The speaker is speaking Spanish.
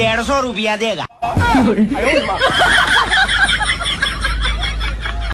Derso Rubiadega.